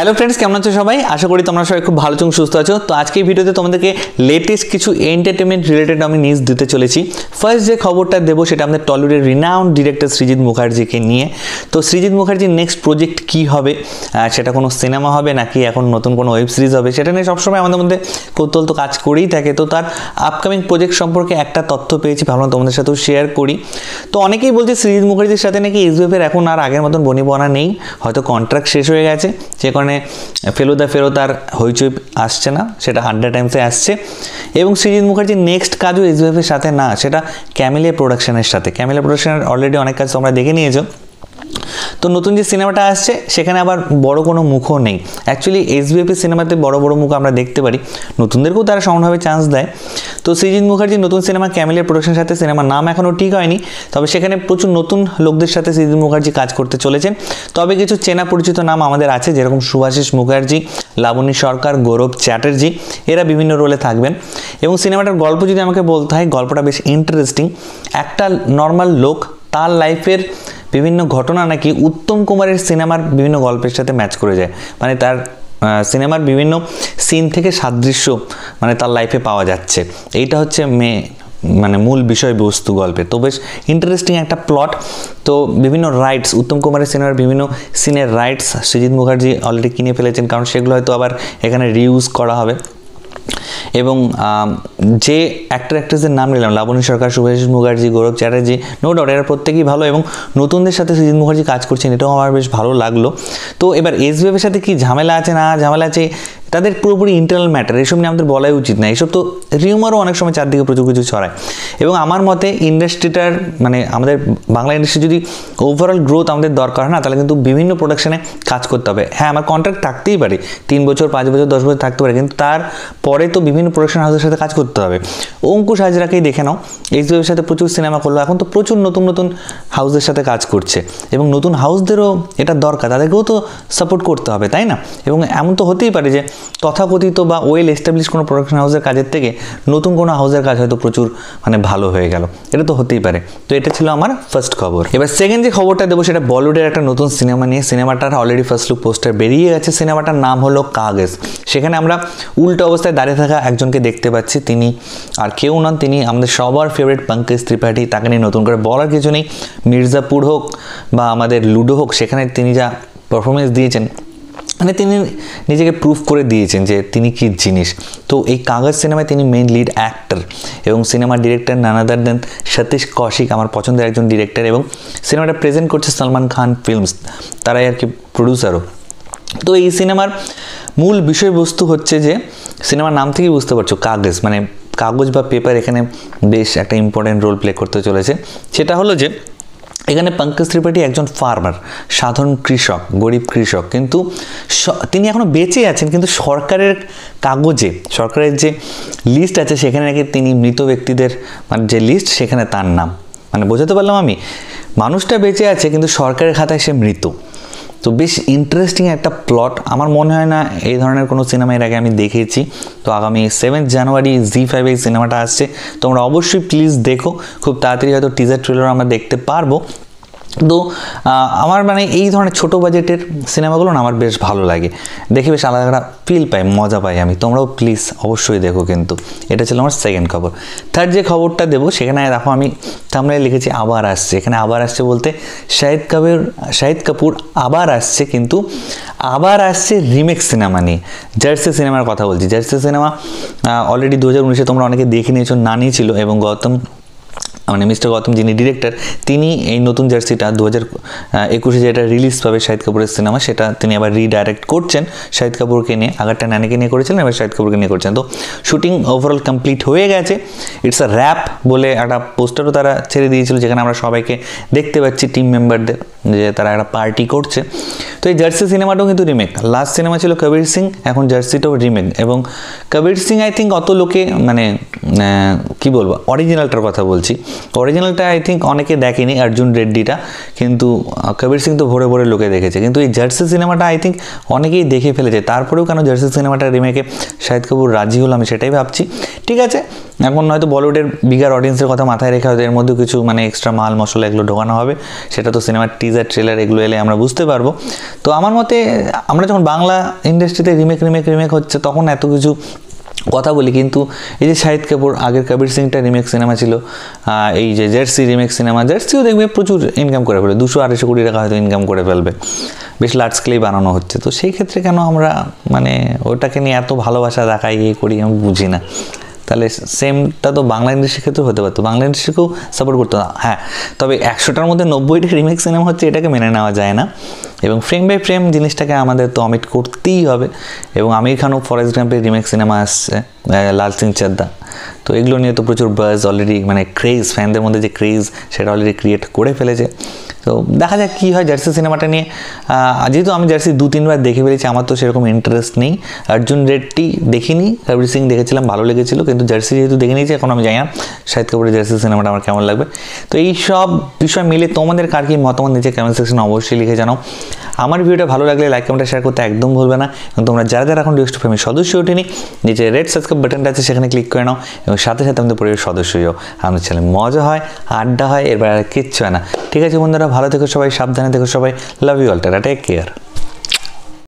Hello friends কেমন আছো সবাই? আশা করি তোমরা সবাই খুব ভালো এবং সুস্থ আছো। তো আজকে এই ভিডিওতে তোমাদেরকে লেটেস্ট কিছু এন্টারটেনমেন্ট রিলেটেড আমি নিউজ দিতে চলেছি। ফার্স্ট যে খবরটা দেবো সেটা আমাদের টলিউডের রিনাউন্ড ডিরেক্টর সৃজিৎ মুখার্জিকে নিয়ে। তো সৃজিৎ মুখার্জির নেক্সট প্রজেক্ট কি হবে? সেটা কোনো সিনেমা হবে নাকি এখন নতুন কোনো ওয়েব সিরিজ হবে? সেটা নিয়ে সবসময় আমাদের মধ্যে কৌতূহল তো কাজ করেই থাকে। তো তার আপকামিং প্রজেক্ট সম্পর্কে একটা তথ্য পেয়েছি, ভাবলাম তোমাদের সাথেও শেয়ার করি। তো অনেকেই বলছে সৃজিৎ মুখার্জির সাথে নাকি এসবিএফের এখন আর আগের মতন বনিবনা নেই। হয়তো কন্ট্রাক্ট শেষ হয়ে গেছে। যে কারণে ফেলুদা ফেরত আর হইচই আসছে না, সেটা আড্ডা টাইমসে আসছে। এবং সৃজিৎ মুখার্জির নেক্সট কাজও এসবিএফের সাথে না, সেটা ক্যামেলিয়া প্রোডাকশনের সাথে। ক্যামেলিয়া প্রোডাকশনের অলরেডি অনেক কাজ তোমরা দেখে নিয়েছো। তো নতুন যে সিনেমাটা আসছে, সেখানে আবার বড় কোনো মুখও নেই। অ্যাকচুয়ালি এসবিএফের সিনেমাতে বড় বড় মুখ আমরা দেখতে পারি। নতুনদেরকেও তারা সমানভাবে চান্স দেয়। তো সৃজিৎ মুখার্জির নতুন সিনেমা ক্যামেলিয়া প্রোডাকশনের সাথে সিনেমার নাম এখনও ঠিক হয়নি, তবে সেখানে প্রচুর নতুন লোকদের সাথে সৃজিৎ মুখার্জি কাজ করতে চলেছেন। তবে কিছু চেনা পরিচিত নাম আমাদের আছে, যেরকম সুভাষিস মুখার্জি, লাবণী সরকার, গৌরব চ্যাটার্জি, এরা বিভিন্ন রোলে থাকবেন। এবং সিনেমাটার গল্প যদি আমাকে বলতে হয়, গল্পটা বেশ ইন্টারেস্টিং একটা নর্মাল লোক, তার লাইফের বিভিন্ন ঘটনা নাকি উত্তম কুমারের সিনেমার বিভিন্ন গল্পের সাথে ম্যাচ করে যায়। মানে তার সিনেমার বিভিন্ন সিন থেকে সাদৃশ্য মানে তার লাইফে পাওয়া যাচ্ছে। এইটা হচ্ছে মে মানে মূল বিষয়বস্তু গল্পে। তো বেশ ইন্টারেস্টিং একটা প্লট তো বিভিন্ন রাইটস উত্তম কুমারের সিনেমার বিভিন্ন সিনের রাইটস সৃজিৎ মুখার্জি অলরেডি কিনে ফেলেছেন। কারণ সেগুলো হয়তো আবার এখানে রিউজ করা হবে। এবং যে অ্যাক্টর অ্যাক্ট্রেসের নাম নিলাম লাবণী সরকার শুভাশিস মুখার্জি, গৌরব চ্যাটার্জি নো ডাউট এরা প্রত্যেকেই ভালো এবং নতুনদের সাথে সৃজিত মুখার্জি কাজ করছেন, এটাও আমার বেশ ভালো লাগল। তো এবার এসবিএফের সাথে কি ঝামেলা আছে না ঝামেলা আছে তাদের পুরোপুরি ইন্টারনাল ম্যাটার এসব নিয়ে আমাদের বলাই উচিত না। এসব তো রিউমারও অনেক সময় চারদিকে প্রচুর কিছু ছড়ায়। এবং আমার মতে ইন্ডাস্ট্রিটার মানে আমাদের বাংলা ইন্ডাস্ট্রি যদি ওভারঅল গ্রোথ আমাদের দরকার হয় না, তাহলে কিন্তু বিভিন্ন প্রোডাকশনে কাজ করতে হবে। হ্যাঁ আমার কন্ট্রাক্ট থাকতেই পারে। তিন বছর, পাঁচ বছর, দশ বছর থাকতে পারে। কিন্তু তার পরে তো বিভিন্ন প্রোডাকশন হাউসের সাথে কাজ করতে হবে। অঙ্কুশ হাজরাকেই দেখে নাও। এইচবিএর সাথে প্রচুর সিনেমা করল। এখন তো প্রচুর নতুন নতুন হাউসের সাথে কাজ করছে। এবং নতুন হাউসদেরও এটা দরকার। তাদেরকেও তো সাপোর্ট করতে হবে, তাই না? এবং এমন তো হতেই পারে যে তথাকথিত বা ওয়েল এস্টাবলিশ কোনো প্রোডাকশন হাউসের কাজের থেকে নতুন কোনো হাউসের কাজ হয়তো প্রচুর মানে ভালো হয়ে গেল। এটা তো হতেই পারে। তো এটা ছিল আমার ফার্স্ট খবর। এবার সেকেন্ড যে খবরটা দেবো সেটা বলিউডের একটা নতুন সিনেমা নিয়ে। সিনেমাটার অলরেডি ফার্স্ট লুক পোস্টার বেরিয়ে গেছে। সিনেমাটার নাম হলো কাগজ। সেখানে আমরা উল্টো অবস্থায় দাঁড়িয়ে থাকা একজনকে দেখতে পাচ্ছি। তিনি আর কেউ নন, তিনি আমাদের সবার ফেভারিট পঙ্কজ ত্রিপাঠী। তাকে নিয়ে নতুন করে বলার কিছু নেই। মির্জাপুর হোক বা আমাদের লুডো হোক, সেখানে তিনি যা পারফরমেন্স দিয়েছেন মানে তিনি নিজেকে প্রুফ করে দিয়েছেন যে তিনি কি জিনিস। তো এই কাগজ সিনেমায় তিনি মেইন লিড অ্যাক্টর এবং সিনেমার ডিরেক্টর নানাদার দেন সতীশ কৌশিক, আমার পছন্দের একজন ডিরেক্টর এবং সিনেমাটা প্রেজেন্ট করছে সলমান খান ফিল্মস তারাই আর কি প্রডিউসারও তো এই সিনেমার মূল বিষয়বস্তু হচ্ছে যে, সিনেমার নাম থেকেই বুঝতে পারছ, কাগজ। মানে কাগজ বা পেপার এখানে বেশ একটা ইম্পর্টেন্ট রোল প্লে করতে চলেছে। সেটা হলো যে এখানে পঙ্কজ ত্রিপাঠী একজন ফার্মার সাধারণ কৃষক, গরিব কৃষক। কিন্তু তিনি এখনও বেঁচে আছেন, কিন্তু সরকারের কাগজে, সরকারের যে লিস্ট আছে, সেখানে নাকি তিনি মৃত ব্যক্তিদের মানে যে লিস্ট সেখানে তার নাম। মানে বোঝাতে পারলাম আমি, মানুষটা বেঁচে আছে, কিন্তু সরকারের খাতায় সে মৃত। তো বেশ ইন্টারেস্টিং একটা প্লট আমার মনে হয় না এই ধরনের কোনো সিনেমা এর আগে আমি দেখেছি। তো আগামী সেভেন্থ জানুয়ারি জি ফাইভ এই সিনেমাটা আসছে। তোমরা অবশ্যই প্লিজ দেখো। খুব তাড়াতাড়ি হয়তো টিজার ট্রেলার আমরা দেখতে পারব। তো আমার মানে এই ধরনের ছোট বাজেটের সিনেমাগুলো না আমার বেশ ভালো লাগে। দেখে বেশ আলাদা একটা ফিল পাই, মজা পাই আমি। তোমরাও প্লিজ অবশ্যই দেখো কিন্তু। এটা ছিল আমার সেকেন্ড খবর। থার্ড যে খবরটা দেবো, সেখানে দেখো আমি সামনে লিখেছি, আবার আসছে। এখানে আবার আসছে বলতে শাহিদ কাপুর শাহিদ কাপুর আবার আসছে কিন্তু আবার আসছে রিমেক সিনেমা নিয়ে। জার্সি সিনেমার কথা বলছি। জার্সি সিনেমা অলরেডি দু হাজার উনিশে তোমরা অনেকে দেখে নিয়েছো, নানি ছিল এবং গৌতম মানে মিস্টার গৌতম যিনি ডিরেক্টর তিনি এই নতুন জার্সিটা দু হাজার একুশে যেটা রিলিজ পাবে শাহিদ কাপুরের সিনেমা সেটা তিনি আবার রিডাইরেক্ট করছেন শাহিদ কাপুরকে নিয়ে, আগেরটা নানিকে নিয়ে করেছিলেন, এবার শাহিদ কাপুরকে নিয়ে করছেন। তো শুটিং ওভারঅল কমপ্লিট হয়ে গেছে। ইটস আ র্যাপ বলে একটা পোস্টারও তারা ছেড়ে দিয়েছিল, যেখানে আমরা সবাইকে দেখতে পাচ্ছি টিম মেম্বারদের যে তারা একটা পার্টি করছে। তো এই জার্সি সিনেমাটাও কিন্তু রিমেক লাস্ট সিনেমা ছিল কবির সিং, এখন জার্সিটাও রিমেক এবং কবির সিং আই থিঙ্ক অত লোকে মানে কি বলব অরিজিনালটার কথা বলছি। অরিজিনালটা আই থিঙ্ক অনেকে দেখেনি অর্জুন রেড্ডিটা কিন্তু কবির সিং তো ভরে ভরে লোকে দেখেছে। কিন্তু এই জার্সি সিনেমাটা আই থিঙ্ক অনেকেই দেখে ফেলেছে। তারপরেও কেন জার্সি সিনেমাটা রিমেকে শাহিদ কাপুর রাজি হলো আমি সেটাই ভাবছি। ঠিক আছে, এখন হয়তো বলিউডের বিগার অডিয়েন্সের কথা মাথায় রেখে হয়তো এর মধ্যে কিছু মানে এক্সট্রা মাল মশলা এগুলো ঢোকানো হবে। সেটা তো সিনেমার টিজার ট্রেলার এগুলো এলে আমরা বুঝতে পারব। তো আমার মতে আমরা যখন বাংলা ইন্ডাস্ট্রিতে রিমেক রিমেক রিমেক হচ্ছে, তখন এত কিছু কথা বলি, কিন্তু এই যে শাহিদ কাপুর, আগের কবির সিংটা রিমেক সিনেমা ছিল এই যে জার্সি রিমেক সিনেমা জার্সিও দেখবে প্রচুর ইনকাম করে ফেলবে, দুশো আড়াইশো কোটি টাকা হয়তো ইনকাম করে ফেলবে, বেশ লার্জ স্কেলেই বানানো হচ্ছে। তো সেই ক্ষেত্রে কেন আমরা মানে ওটাকে নিয়ে এত ভালোবাসা দেখাই ইয়ে করি, আমি বুঝি না। তাহলে সেমটা তো বাংলা ইন্ডাস্ট্রির ক্ষেত্রেও হতে পারতো বাংলা ইন্ডাস্ট্রিকেও সাপোর্ট করতো না। হ্যাঁ তবে একশোটার মধ্যে নব্বইটা রিমেক সিনেমা হচ্ছে, এটাকে মেনে নেওয়া যায় না। এবং ফ্রেম বাই ফ্রেম জিনিসটাকে আমাদের তো অমিট করতেই হবে। এবং আমির খানও ফরেস্ট গ্রাম্পের রিমেক সিনেমা আসছে লাল সিং চাদ্দা। তো এগুলো নিয়ে তো প্রচুর বাজ অলরেডি মানে ক্রেজ ফ্যানদের মধ্যে যে ক্রেজ সেটা অলরেডি ক্রিয়েট করে ফেলেছে। তো দেখা যাক কী হয় জার্সি সিনেমাটা নিয়ে। যেহেতু আমি জার্সি দু, তিনবার দেখে ফেলেছি, আমার তো সেরকম ইন্টারেস্ট নেই। অর্জুন রেড্ডি দেখিনি কবির সিং দেখেছিলাম, ভালো লেগেছিল, কিন্তু জার্সি যেহেতু দেখে নিয়েছি, এখন আমি জানি না শাহিদ কাপুরের জার্সি সিনেমাটা আমার কেমন লাগবে। তো এই সব বিষয় মিলে তোমাদের কার কি মতামত নিচে কমেন্ট সেকশনে অবশ্যই লিখে জানাও। আমার ভিডিওটা ভালো লাগলে লাইক কমেন্ট শেয়ার করতে একদম ভুলবে না। এবং তোমরা যারা যারা এখন ডিউস্ট ফ্যামিলির সদস্য ওঠেনি, নিচে রেড সাবস্ক্রাইব বাটনটা আছে, সেখানে ক্লিক করে নাও এবং সাথে সাথে আমাদের পরিবারের সদস্য হও আমাদের ছেলে মজা হয়, আড্ডা হয়, এরপর আর কিচ্ছু হয় না। ঠিক আছে বন্ধুরা, ভালো থেকো সবাই, সাবধানে থেকো সবাই। Love you all take care